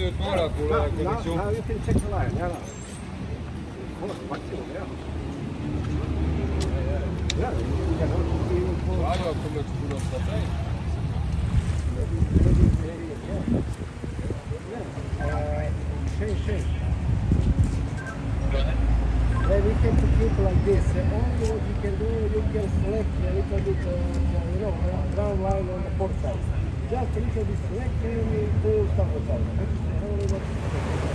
qui a besoin de toi là pour la connexion. Now you can check the line. Yeah. Kolla på backen. Ja. Ja, you can also even for- Ja, jag kommer att spola upp dig. Uh, change, change. Then we can keep like this. Uh, Only what you can do, you can select a little bit, uh, you know, line on the port side. Just a little bit select and you do starboard side.